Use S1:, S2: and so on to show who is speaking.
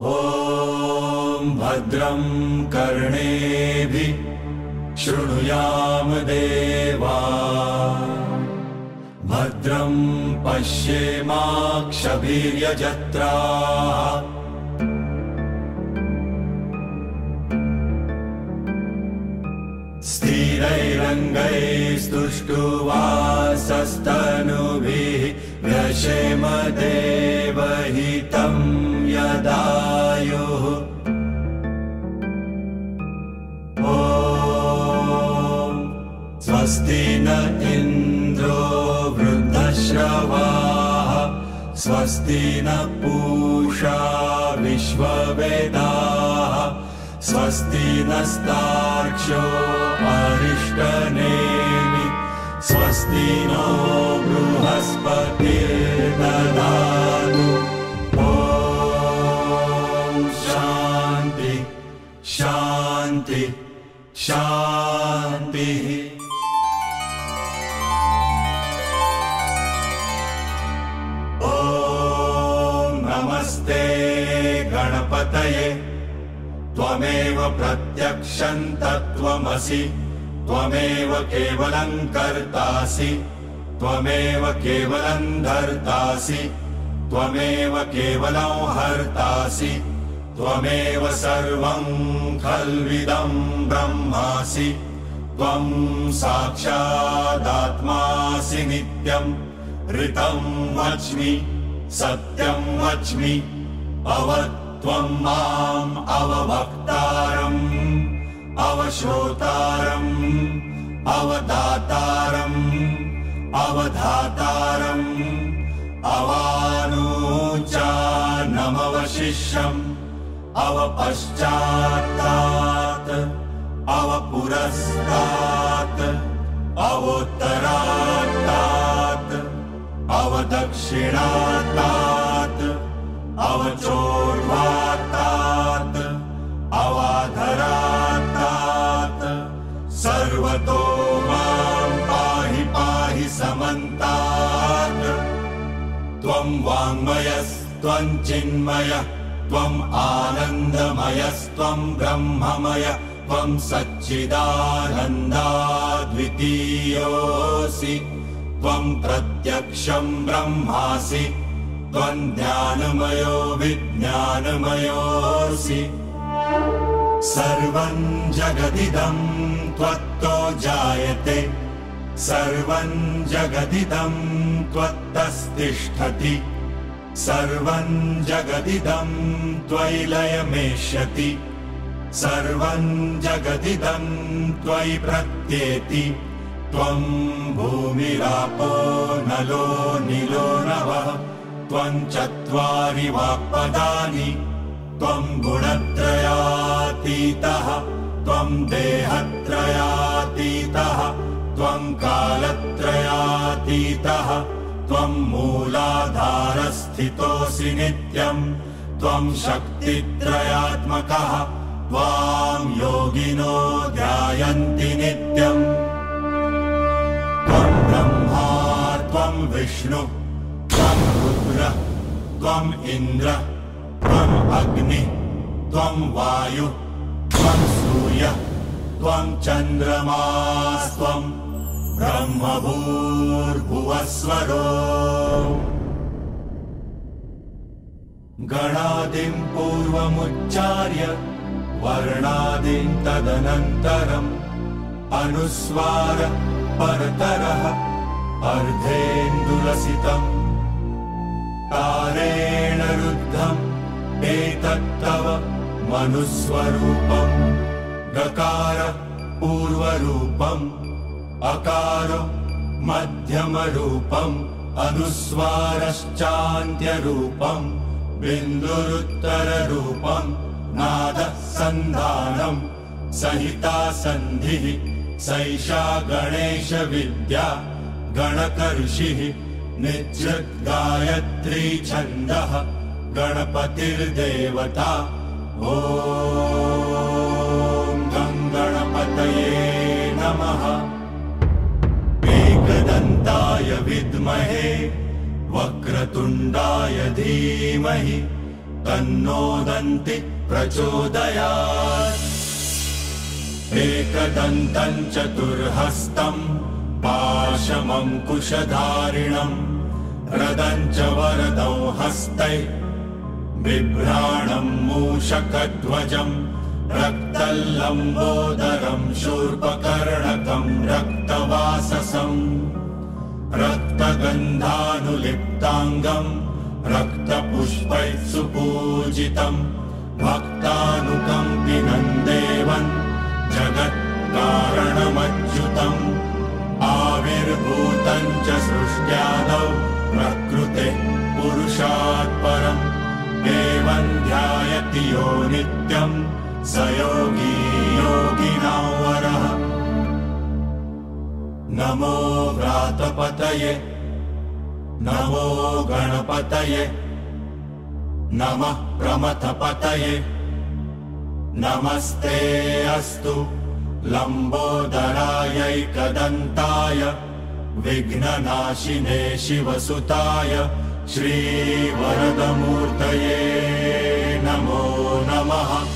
S1: ॐ भद्रं कर्णेभिः शृणुयाम देवा। भद्रं पश्येमाक्षभिर्यजत्रा। स्थिरैरङ्गैस्तुष्टुवासस्तनुभिः व्यशेम देवहितं स्वस्ति न इन्द्रो वृद्धश्रवाः स्वस्ति न पूषा विश्ववेदाः स्वस्ति नस्तार्क्ष्यो अरिष्टनेमि स्वस्ति नो बृहस्पतिर्ददातु। ॐ शान्ति शान्ति शान्तिः नमस्ते गणपतये। त्वमेव प्रत्यक्षम् तत्त्वमसि। त्वमेव केवलम् कर्तासि। त्वमेव केवलम् धर्तासि। त्वमेव केवलम् हर्तासि। त्वमेव सर्वम् खल्विदम् ब्रह्मासि। त्वम् साक्षादात्मासि नित्यम् ऋतम् वच्मि सत्यम् वच्मि अव माम् अवभक्तारम् अवश्रोतारम् अवदातारम् अवधातारम् अवानूचानमवशिष्यम् अवपश्चात्तात् अवपुरस्तात् अवोत्तरात्तात् अवदक्षिणात्तात् अवचोर्वात्तात् अवाधरात्तात् सर्वतो माम् पाहि पाहि समन्तात्। त्वम् वाङ्मयस्त्वम् चिन्मयः त्वम् आनन्दमयस्त्वम् ब्रह्ममय त्वम् सच्चिदानन्दाद्वितीयोऽसि प्रत्यक्षम् ब्रह्मासि त्वम् ज्ञानमयो विज्ञानमयोऽसि। सर्वम् जगदिदम् त्वत्तो जायते सर्वम् जगदिदम् त्वत्तस्तिष्ठति सर्वम् जगदिदम् त्वयि लयमेष्यति सर्वम् जगदिदम् त्वयि प्रत्येति त्वम् भूमिरापो नलो निलो नवः त्वम् चत्वारि वाक्पदानि त्वम् गुणत्रयातीतः त्वम् देहत्रयातीतः त्वम् कालत्रयातीतः त्वम् मूलाधारस्थितोऽसि नित्यम् त्वम् शक्तित्रयात्मकः त्वाम् योगिनो ध्यायन्ति नित्यम् विष्णु त्वम् रुद्र त्वम् इन्द्र त्वम् अग्नि त्वम् वायु त्वम् सूर्य त्वम् चन्द्रमास्त्वम् ब्रह्मभूर्भुवस्वरो गणादिम् पूर्वमुच्चार्य वर्णादिम् तदनन्तरम् अनुस्वार परतरः अर्धेन्दुलसितम् तारेण रुद्धम् एतत्तव मनुस्वरूपम् गकार पूर्वरूपम् अकारो मध्यमरूपम् अनुस्वारश्चान्त्यरूपम् बिन्दुरुत्तररूपम् नादः सन्धानम् सहिता सन्धिः सैषा गणेशविद्या गणकऋषिः निजगायत्री छन्दः गणपतिर्देवता। गणपतये नमः। एकदन्ताय विद्महे वक्रतुण्डाय धीमहि तन्नोदन्ति प्रचोदयात्। एकदन्तम् चतुर्हस्तम् पाशमङ्कुशधारिणम् रदम् च वरदौ हस्तै बिभ्राणम् मूषकध्वजम् रक्तल्लम्बोदरम् शूर्पकर्णकम् रक्तवाससम् रक्तगन्धानुलिप्ताङ्गम् रक्तपुष्पैः सुपूजितम् भक्तानुकम्पिनम् देवन् जगत्कारणमच्युतम् आविर्भूतम् च सृष्ट्यादौ प्रकृते पुरुषात् परम्। एवम् ध्यायति यो नित्यम् स योगी योगिना वरः नमो व्रातपतये नमो गणपतये नमः प्रमथपतये। नमस्ते अस्तु कदन्ताय विघ्ननाशिने शिवसुताय श्रीवरदमूर्तये नमो नमः।